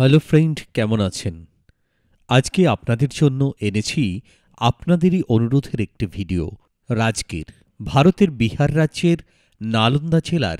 Hello friend, কেমন আছেন? আজকে আপনাদের জন্য এনেছি আপনাদেরই অনুরোধের একটি ভিডিও, রাজগীর, ভারতের বিহার রাজ্যের নালন্দা জেলার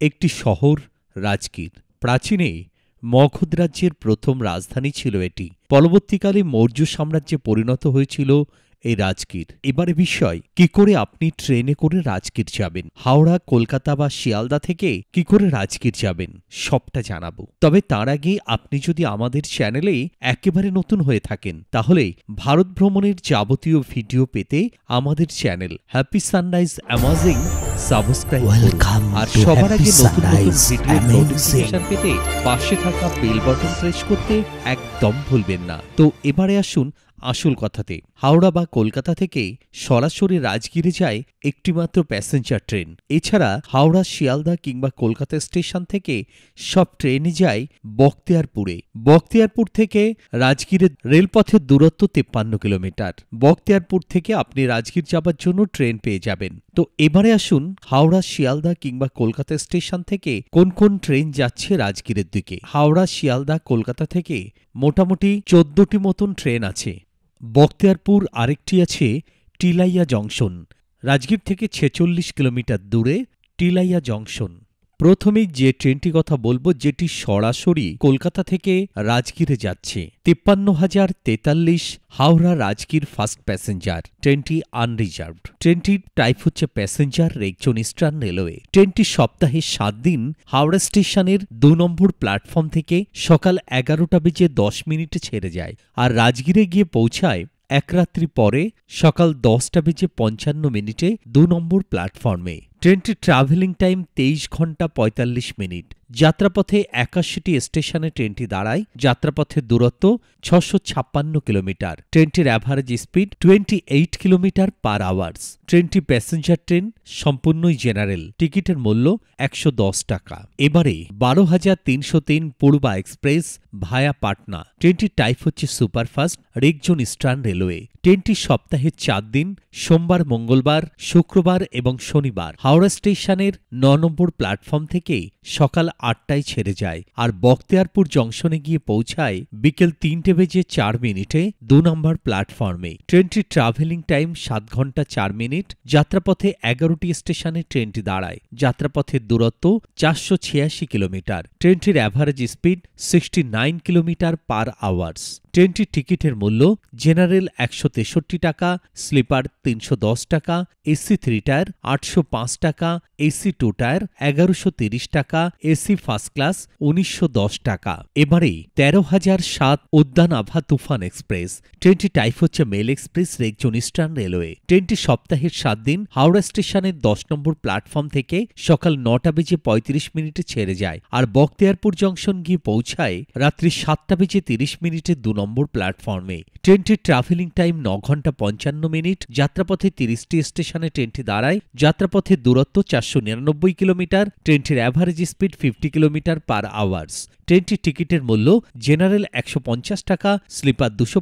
একটি শহর রাজগীর। প্রাচীনে মগধ রাজ্যের প্রথম রাজধানী ছিল এটি। পরবর্তীকালে মৌর্য সাম্রাজ্যে পরিণত হয়েছিল এই রাজগীর। এবারে বিষয় কি করে আপনি ট্রেনে করে রাজগীর যাবেন? হাওড়া কলকাতা বা শিয়ালদা থেকে কি করে রাজগীর যাবেন? সবটা জানাব। তবে তার আগে আপনি যদি আমাদের চ্যানেলে একেবারে নতুন হয়ে থাকেন তাহলে ভারত ভ্রমণের যাবতীয় ভিডিও পেতে আমাদের channel happy sunrise amazing subscribe Welcome আর সবার আগে নতুন নতুন ভিডিওর নোটিফিকেশন পেতে পাশে থাকা বেল বাটন প্রেস করতে একদম ভুলবেন না। তো এবারে আসুন আসল কথাতে। হাওড়া বা কলকাতা থেকে সরাসরি রাজগিরে যায় একটিমাত্র প্যাসেঞ্জার ট্রেন এছাড়া হাওড়া, শিয়ালদা কিংবা কলকাতা স্টেশন থেকে সব ট্রেনই যায় বখতিয়ারপুরে বখতিয়ারপুর থেকে রাজগীরের রেলপথের দূরত্ব তেপ্পান্ন কিলোমিটার। বখতিয়ারপুর থেকে আপনি রাজগীর যাবার জন্য ট্রেন পেয়ে যাবেন। তো এবারে আসুন হাওড়া, শিয়ালদা কিংবা কলকাতা স্টেশন থেকে কোন কোন ট্রেন যাচ্ছে রাজগীরের দিকে। হাওড়া, শিয়ালদা, কলকাতা থেকে মোটামুটি চোদ্দটি মতন ট্রেন আছে। বখতিয়ারপুর আরেকটি আছে টিলাইয়া জংশন। রাজগীর থেকে ছেচল্লিশ কিলোমিটার দূরে টিলাইয়া জংশন। প্রথমেই যে ট্রেনটি কথা বলব, যেটি সরাসরি কলকাতা থেকে রাজগীরে যাচ্ছে। তিপ্পান্ন হাজার তেতাল্লিশ হাওড়া রাজগীর ফার্স্ট প্যাসেঞ্জার। ট্রেনটি আনরিজার্ভড। ট্রেনটির টাইপ হচ্ছে প্যাসেঞ্জার রেকজন ইস্টার্ন রেলওয়ে। ট্রেনটি সপ্তাহে সাত দিন হাওড়া স্টেশনের দু নম্বর প্ল্যাটফর্ম থেকে সকাল এগারোটা বেজে দশ মিনিটে ছেড়ে যায় আর রাজগীরে গিয়ে পৌঁছায় এক রাত্রি পরে সকাল দশটা বেজে পঞ্চান্ন মিনিটে দু নম্বর প্ল্যাটফর্মে। ট্রেনটির ট্রাভেলিং টাইম তেইশ ঘণ্টা পঁয়তাল্লিশ মিনিট। যাত্রাপথে একাশিটি স্টেশনে ট্রেনটি দাঁড়ায়। যাত্রাপথের দূরত্ব ছশো ছাপ্পান্ন কিলোমিটার। ট্রেনটির average speed twenty eight kilometre per hours ট্রেনটি প্যাসেঞ্জার ট্রেন সম্পূর্ণই জেনারেল টিকিটের মূল্য একশো দশ টাকা। এবারে বারো হাজার তিনশো তিন পূর্বা এক্সপ্রেস ভায়া পাটনা। ট্রেনটির টাইপ হচ্ছে সুপারফাস্ট রেকজন ইস্টার্ন রেলওয়ে। ট্রেনটি সপ্তাহে চার দিন, সোমবার, মঙ্গলবার, শুক্রবার এবং শনিবার। হাওড়া স্টেশনের ন নম্বর প্ল্যাটফর্ম থেকে সকাল আটটায় ছেড়ে যায় আর বখতিয়ারপুর জংশনে গিয়ে পৌঁছায় বিকেল তিনটে বেজে চার মিনিটে দু নম্বর প্ল্যাটফর্মে। ট্রেনটির ট্রাভেলিং টাইম সাত ঘণ্টা চার মিনিট, যাত্রাপথে এগারোটি স্টেশনে ট্রেনটি দাঁড়ায়। যাত্রাপথের দূরত্ব চারশো ছিয়াশি কিলোমিটার। ট্রেনটির average speed sixty nine kilometre per hours ট্রেনটির টিকিটের মূল্য জেনারেল একশো তেষট্টি টাকা, স্লিপার তিনশো দশ টাকা, এসি থ্রি টায়ার আটশো পাঁচ টাকা, এসি টু টায়ার এগারোশো তিরিশ টাকা, এসি ফার্স্ট ক্লাস উনিশশো দশ টাকা। এবারে তেরো হাজার সাত উদ্যান আভা তুফান এক্সপ্রেস। ট্রেনটি টাইপ হচ্ছে মেল এক্সপ্রেস, রেকজন ইস্টার্ন রেলওয়ে। ট্রেনটি সপ্তাহের সাত দিন হাওড়া স্টেশনের দশ নম্বর প্ল্যাটফর্ম থেকে সকাল নটা বেজে পঁয়ত্রিশ মিনিটে ছেড়ে যায়। আর বখতিয়ারপুর জংশন গিয়ে পৌঁছায় রাত্রি সাতটা বেজে তিরিশ মিনিটে দু নম্বর প্ল্যাটফর্মে ট্রেনটির ট্রাভেলিং টাইম ন ঘণ্টা পঞ্চান্ন মিনিট, যাত্রাপথে তিরিশটি স্টেশনে ট্রেনটি দাঁড়ায় যাত্রাপথের দূরত্ব চারশো নিরানব্বই কিলোমিটার, ট্রেনটির average speed fifty kilometre per hours ট্রেনটির টিকিটের মূল্য জেনারেল একশো পঞ্চাশ টাকা স্লিপার দুশো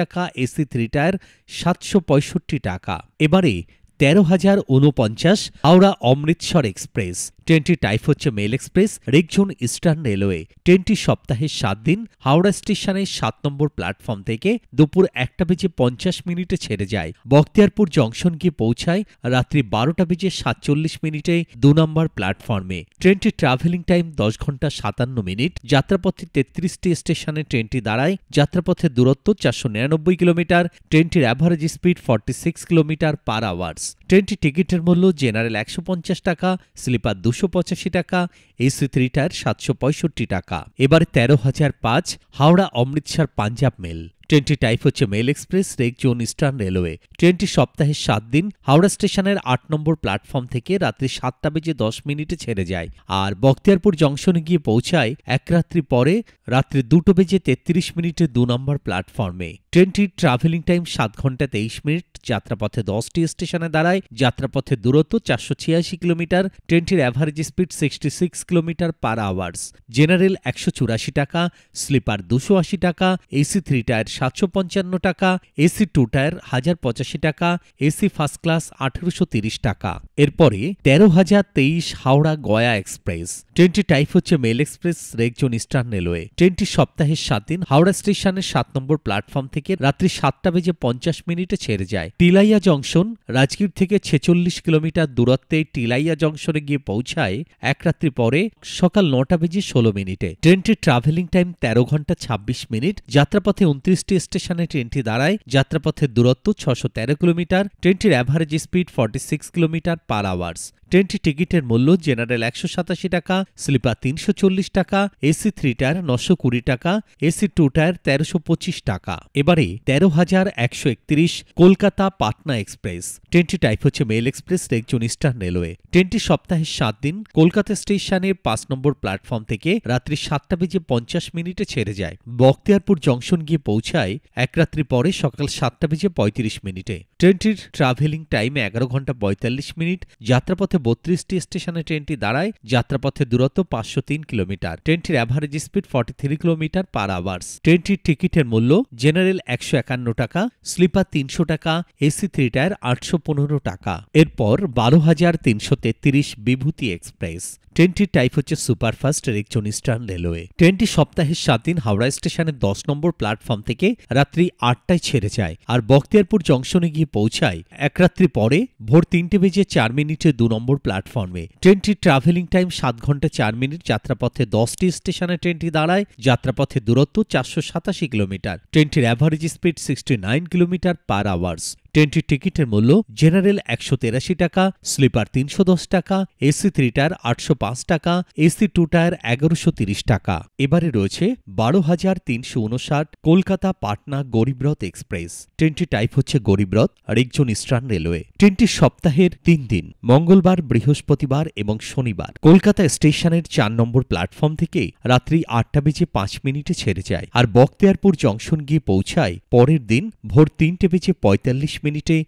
টাকা এসি থ্রি টায়ার সাতশো পঁয়ষট্টি টাকা। এবারে তেরো হাজার ঊনপঞ্চাশ হাওড়া অমৃতসর এক্সপ্রেস। ট্রেনটি টাইপ হচ্ছে mail express rake zone eastern railway. ট্রেনটি সপ্তাহে সাত দিন, হাওড়া স্টেশনের সাত নম্বর প্ল্যাটফর্ম থেকে দুপুর একটা বেজে পঞ্চাশ মিনিটে ছেড়ে যায়। বখতিয়ারপুর জংশন গিয়ে পৌঁছায় রাত্রি বারোটা বেজে সাতচল্লিশ মিনিটে দু নম্বর প্ল্যাটফর্মে। ট্রেনটির ট্রাভেলিং টাইম দশ ঘণ্টা সাতান্ন মিনিট। যাত্রাপথে তেত্রিশটি স্টেশনে ট্রেনটি দাঁড়ায়। যাত্রাপথের দূরত্ব চারশো নিরানব্বই কিলোমিটার। ট্রেনটির average speed forty six kilometre per hours it's ট্রেনটি টিকিটের মূল্য জেনারেল একশো পঞ্চাশ টাকা, স্লিপার দুশো পঁচাশি টাকা, এসি থ্রি টায়ার সাতশো পঁয়ষট্টি টাকা। এবার তেরো হাজার পাঁচ, হাওড়া অমৃতসর পাঞ্জাব মেল। ট্রেনটি টাইপ হচ্ছে mail express, rake zone eastern railway. ট্রেনটি সপ্তাহে সাত দিন, হাওড়া স্টেশনের আট নম্বর প্ল্যাটফর্ম থেকে রাত্রি সাতটা বেজে দশ মিনিটে ছেড়ে যায়। আর বখতিয়ারপুর জংশনে গিয়ে পৌঁছায় এক রাত্রি পরে, রাত্রি দুটো বেজে তেত্রিশ মিনিটে দু নম্বর প্ল্যাটফর্মে। ট্রেনটির ট্রাভেলিং টাইম সাত ঘণ্টা তেইশ মিনিট, যাত্রাপথে দশটি স্টেশনে দাঁড়ায়। দাঁড়ায় যাত্রাপথের দূরত্ব চারশো ছিয়াশি কিলোমিটার, ট্রেনটির average speed sixty six kilometre per hours general একশো চুরাশি টাকা স্লিপার দুশো আশি টাকা এসি থ্রি টায়ার সাতশো পঞ্চান্ন টাকা এসি টু টায়ার হাজার পঁচাশি টাকা এসি ফার্স্ট ক্লাস আঠেরোশো তিরিশ টাকা। এরপরে তেরো হাজার তেইশ হাওড়া গয়া এক্সপ্রেস ট্রেনটি টাইপ হচ্ছে mail express rake zone eastern railway ট্রেনটি সপ্তাহের সাত দিন, হাওড়া স্টেশনের সাত নম্বর প্ল্যাটফর্ম থেকে রাত্রি সাতটা বেজে পঞ্চাশ মিনিটে ছেড়ে যায়। টিলাইয়া জংশন রাজগীর থেকে ছেচল্লিশ কিলোমিটার দূরত্বে টিলাইয়া জংশনে গিয়ে পৌঁছায় এক রাত্রি পরে সকাল নটা বেজে ষোলো মিনিটে। ট্রেনটির ট্রাভেলিং টাইম তেরো ঘণ্টা ছাব্বিশ মিনিট। যাত্রাপথে উনত্রিশটি স্টেশনে ট্রেনটি দাঁড়ায়। যাত্রাপথের দূরত্ব ছশো তেরো কিলোমিটার। ট্রেনটির average speed forty six kilometre per hours ট্রেনটি টিকিটের মূল্য জেনারেল একশো সাতাশি টাকা, স্লিপার তিনশো চল্লিশ টাকা, এসি থ্রি টায়ার নশো কুড়ি টাকা, এসি টু টায়ার তেরোশো পঁচিশ টাকা। এবারে তেরো হাজার একশো একত্রিশ কলকাতা পাটনা এক্সপ্রেস। ট্রেনটি টাইপ হচ্ছে mail express rake zone eastern railway ট্রেনটি সপ্তাহের সাত দিন, কলকাতা স্টেশনের পাঁচ নম্বর প্ল্যাটফর্ম থেকে রাত্রি সাতটা বেজে পঞ্চাশ মিনিটে ছেড়ে যায়। বখতিয়ারপুর জংশন গিয়ে পৌঁছায় এক রাত্রি পরে সকাল সাতটা বেজে পঁয়ত্রিশ মিনিটে। ট্রেনটির ট্রাভেলিং টাইম এগারো ঘণ্টা পঁয়তাল্লিশ মিনিট, যাত্রাপথে বত্রিশটি স্টেশনে ট্রেনটি দাঁড়ায়, যাত্রাপথের দূরত্ব পাঁচশো তিন কিলোমিটার। ট্রেনটির average speed forty three kilometre per hours ট্রেনটির টিকিটের মূল্য জেনারেল একশো একান্ন টাকা স্লিপার তিনশো টাকা, এসি থ্রি টায়ার আটশো পনেরো টাকা। এরপর বারো হাজার তিনশো তেত্রিশ বিভূতি এক্সপ্রেস। ট্রেনটির টাইপ হচ্ছে superfast rake zone eastern railway. ট্রেনটি সপ্তাহের সাত দিন হাওড়া স্টেশনের দশ নম্বর প্ল্যাটফর্ম থেকে রাত্রি আটটায় ছেড়ে যায়। আর বখতিয়ারপুর জংশনে গিয়ে পৌঁছায়, এক রাত্রি পরে ভোর তিনটে বেজে চার মিনিটে দু নম্বর প্ল্যাটফর্মে। ট্রেনটির ট্রাভেলিং টাইম সাত ঘণ্টা চার মিনিট, যাত্রাপথে দশটি স্টেশনে ট্রেনটি দাঁড়ায়, যাত্রাপথে দূরত্ব চারশো সাতাশি কিলোমিটার। ট্রেনটির average speed sixty nine kilometre per hours ট্রেনটির টিকিটের মূল্য জেনারেল একশো তেরাশি টাকা, স্লিপার তিনশো দশ টাকা, এসি থ্রি টায়ার আটশো পাঁচ টাকা, এসি টু টায়ার এগারোশো তিরিশ টাকা। এবারে রয়েছে বারো হাজার তিনশো উনষাট কলকাতা পাটনা গরিবরথ এক্সপ্রেস। ট্রেনটি টাইপ হচ্ছে গরিবরথ রেকজন ইস্টার্ন রেলওয়ে। ট্রেনটি সপ্তাহের তিন দিন, মঙ্গলবার, বৃহস্পতিবার এবং শনিবার। কলকাতা স্টেশনের চার নম্বর প্ল্যাটফর্ম থেকে রাত্রি আটটা বেজে পাঁচ মিনিটে ছেড়ে যায়, আর বক্তিয়ারপুর জংশন গিয়ে পৌঁছায় পরের দিন ভোর তিনটে বেজে পঁয়তাল্লিশ মিনিটে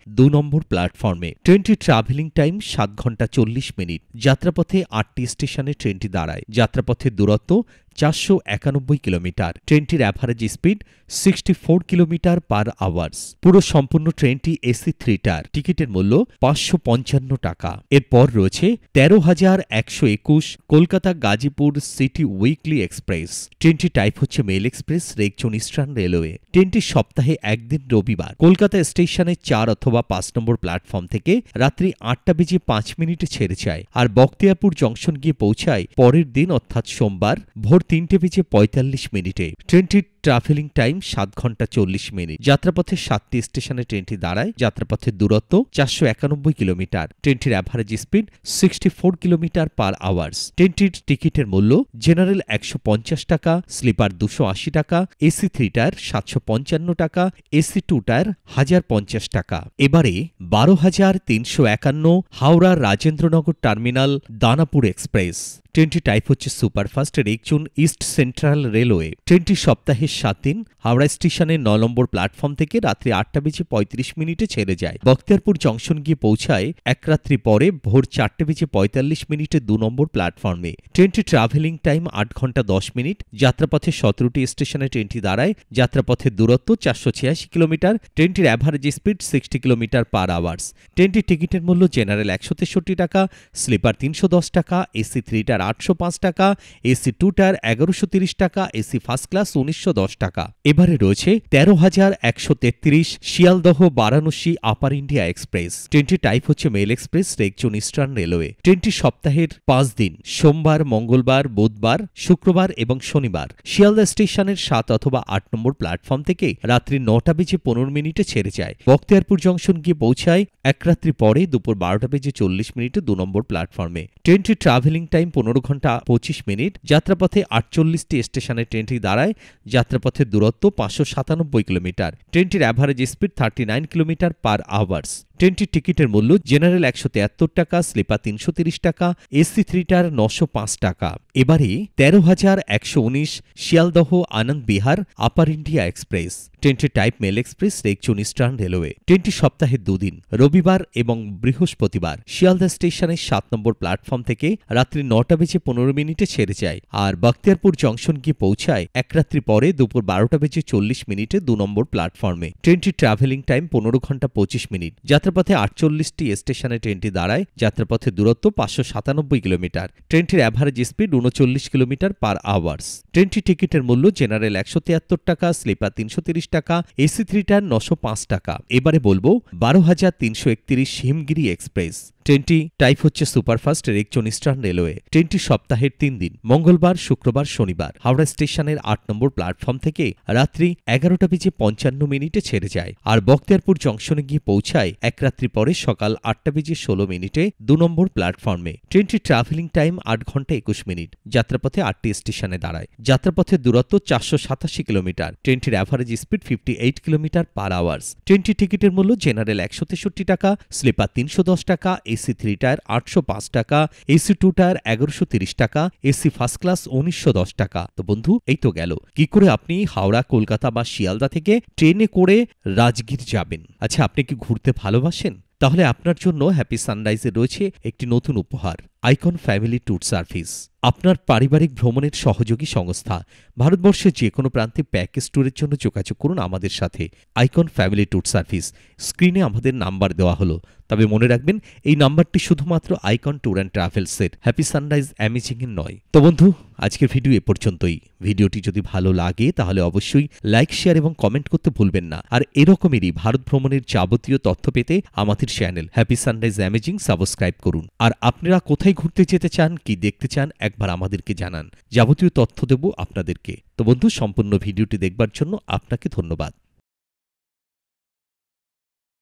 দু নম্বর প্ল্যাটফর্মে। ট্রেনটির ট্রাভেলিং টাইম সাত ঘণ্টা চল্লিশ মিনিট। যাত্রাপথে আটটি স্টেশনে ট্রেনটি দাঁড়ায়। যাত্রাপথের দূরত্ব চারশো একানব্বই কিলোমিটার। ট্রেনটির average speed sixty four kilometre per hours পুরো সম্পূর্ণ ট্রেনটি এসি থ্রি টার টিকিটের মূল্য পাঁচশো পঞ্চান্ন টাকা। এরপর রয়েছে তেরো হাজার একশো একুশ Kolkata Ghazipur city weekly express ট্রেনটি টাইপ হচ্ছে mail express rake zone eastern railway ট্রেনটি সপ্তাহে একদিন রবিবার। কলকাতা স্টেশনে চার অথবা পাঁচ নম্বর প্ল্যাটফর্ম থেকে রাত্রি আটটা বেজে পাঁচ মিনিটে ছেড়ে যায় আর বখতিয়ারপুর জংশন গিয়ে পৌঁছায় পরের দিন অর্থাৎ সোমবার ভোর তিনটে বেজে পঁয়তাল্লিশ মিনিটে। ট্রেনটির ট্রাভেলিং টাইম সাত ঘণ্টা চল্লিশ মিনিট। যাত্রাপথে সাতটি স্টেশনে ট্রেনটি দাঁড়ায়। যাত্রাপথের দূরত্ব চারশো একানব্বই কিলোমিটার। ট্রেনটির average speed sixty four kilometre per hours ট্রেনটির টিকিটের মূল্য জেনারেল একশো পঞ্চাশ টাকা স্লিপার দুশো আশি টাকা, এসি থ্রি টায়ার সাতশো পঞ্চান্ন টাকা, এসি টু টায়ার হাজার পঞ্চাশ টাকা। এবারে বারো হাজার তিনশো একান্ন হাওড়া রাজেন্দ্রনগর টার্মিনাল দানাপুর এক্সপ্রেস। ট্রেনটি টাইপ হচ্ছে superfast rake zone east central railway. ট্রেনটি সপ্তাহের সাত দিন, হাওড়া স্টেশনের ন নম্বর প্ল্যাটফর্ম থেকে রাত্রি আটটা বেজে পঁয়ত্রিশ মিনিটে ছেড়ে যায়। বখতিয়ারপুর জংশন গিয়ে পৌঁছায় এক রাত্রি পরে ভোর চারটে বেজে পঁয়তাল্লিশ মিনিটে দু নম্বর প্ল্যাটফর্মে। ট্রেনটি ট্রাভেলিং টাইম আট ঘণ্টা দশ মিনিট। যাত্রাপথে সতেরোটি স্টেশনে ট্রেনটি দাঁড়ায়। যাত্রাপথের দূরত্ব চারশো ছিয়াশি কিলোমিটার। ট্রেনটির average speed sixty kilometre per hours ট্রেনটির টিকিটের মূল্য জেনারেল একশো তেষট্টি টাকা স্লিপার তিনশো দশ টাকা এসি থ্রি টায়ার আটশো পাঁচ টাকা, এসি টু টায়ার এগারোশো তিরিশ টাকা, এসি ফার্স্ট ক্লাস উনিশশো দশ টাকা। এবারে রয়েছে তেরো হাজার একশো তেত্রিশ Sealdah, Varanasi, upper India express. ট্রেনটি টাইপ হচ্ছে mail express rake zone eastern railway. ট্রেনটি সপ্তাহের পাঁচ দিন, সোমবার, মঙ্গলবার, বুধবার, শুক্রবার এবং শনিবার। শিয়ালদা স্টেশনের সাত অথবা আট নম্বর প্ল্যাটফর্ম থেকে রাত্রি নটা বেজে পনেরো মিনিটে ছেড়ে যায়। বক্তিয়ারপুর জংশন গিয়ে পৌঁছায় এক রাত্রি পরে দুপুর বারোটা বেজে চল্লিশ মিনিটে দু নম্বর প্ল্যাটফর্মে। ট্রেনটির ট্রাভেলিং টাইম পনেরো ঘণ্টা পঁচিশ মিনিট। যাত্রাপথে আটচল্লিশটি স্টেশনে ট্রেনটি দাঁড়ায়। যাত্রাপথের দূরত্ব পাঁচশো সাতানব্বই কিলোমিটার। ট্রেনটির average speed thirty nine kilometre per hours ট্রেনটির টিকিটের মূল্য জেনারেল একশো তিয়াত্তর টাকা, স্লিপার তিনশো তিরিশ টাকা, এসি থ্রিটার নশো পাঁচ টাকা। এবারে তেরো হাজার একশো উনিশ Sealdah Anand Vihar upper India express. ট্রেনটির type mail express rake zone eastern railway. ট্রেনটি সপ্তাহে দুদিন, রবিবার এবং বৃহস্পতিবার। শিয়ালদা স্টেশনের সাত নম্বর প্ল্যাটফর্ম থেকে রাত্রি নটা বেজে পনেরো মিনিটে ছেড়ে যায় আর বখতিয়ারপুর জংশন গিয়ে পৌঁছায় এক রাত্রি পরে দুপুর বারোটা বেজে চল্লিশ মিনিটে দু নম্বর প্ল্যাটফর্মে। ট্রেনটির ট্রাভেলিং টাইম পনেরো ঘণ্টা পঁচিশ মিনিট। যাত্রাপথে আটচল্লিশটি স্টেশনে ট্রেনটি দাঁড়ায়। যাত্রাপথে দূরত্ব পাঁচশো সাতানব্বই কিলোমিটার। ট্রেনটির অ্যাভারেজ স্পিড উনচল্লিশ কিলোমিটার পার আওয়ার্স ট্রেনটি টিকিটের মূল্য জেনারেল একশো তিয়াত্তর টাকা স্লিপার তিনশো তিরিশ টাকা, এসি থ্রি টায়ার নশো পাঁচ টাকা। এবারে বলব, বারো হাজার তিনশো একত্রিশ হিমগিরি এক্সপ্রেস। ট্রেনটি টাইপ হচ্ছে superfast rake zone eastern railway. ট্রেনটি সপ্তাহের তিন দিন, মঙ্গলবার, শুক্রবার, শনিবার। হাওড়া স্টেশনের আট নম্বর প্ল্যাটফর্ম থেকে রাত্রি এগারোটা বেজে পঞ্চান্ন মিনিটে ছেড়ে যায় আর বক্তিয়ারপুর জংশনে গিয়ে পৌঁছায় এক রাত্রি পরে সকাল আটটা বেজে ষোলো মিনিটে দু নম্বর প্ল্যাটফর্মে। ট্রেনটির ট্রাভেলিং টাইম আট ঘণ্টা একুশ মিনিট, যাত্রাপথে আটটি স্টেশনে দাঁড়ায়। যাত্রাপথের দূরত্ব চারশো সাতাশি কিলোমিটার, ট্রেনটির average speed fifty eight kilometre per hours ট্রেনটির টিকিটের মূল্য জেনারেল একশো তেষট্টি টাকা স্লিপার তিনশো দশ টাকা এসি থ্রি টায়ার আটশো পাঁচ টাকা এসি টু টায়ার এগারোশো তিরিশ টাকা এসি ফার্স্ট ক্লাস উনিশশো দশ টাকা। তো বন্ধু, এই তো গেল। কি করে আপনি হাওড়া, কলকাতা বা শিয়ালদা থেকে ট্রেনে করে রাজগীর যাবেন? আচ্ছা আপনি কি ঘুরতে ভালোবাসেন? তাহলে আপনার জন্য হ্যাপি সানরাইজে রয়েছে একটি নতুন উপহার। আইকন ফ্যামিলি ট্যুর সার্ভিস, আপনার পারিবারিক ভ্রমণের সহযোগী সংস্থা। ভারতবর্ষের যে কোনো প্রান্তে প্যাকেজ ট্যুরের জন্য যোগাযোগ করুন আমাদের সাথে। আইকন ফ্যামিলি ট্যুর সার্ভিস, স্ক্রিনে আমাদের নাম্বার দেওয়া হলো। তবে মনে রাখবেন, এই নাম্বারটি শুধুমাত্র আইকন ট্যুর অ্যান্ড ট্রাভেলসের। হ্যাপি সানরাইজ অ্যামেজিংয়ের নয়। তো বন্ধু, আজকের ভিডিও এ পর্যন্তই। ভিডিওটি যদি ভালো লাগে, তাহলে অবশ্যই লাইক, শেয়ার এবং কমেন্ট করতে ভুলবেন না। আর এরকমেরই ভারত ভ্রমণের যাবতীয় তথ্য পেতে আমাদের channel happy sunrise amazing subscribe করুন। আর আপনারা কোথায় ঘুরতে যেতে চান, কি দেখতে চান, একবার আমাদেরকে জানান। যাবতীয় তথ্য দেব আপনাদেরকে। তো বন্ধু, সম্পূর্ণ ভিডিওটি দেখবার জন্য আপনাকে ধন্যবাদ।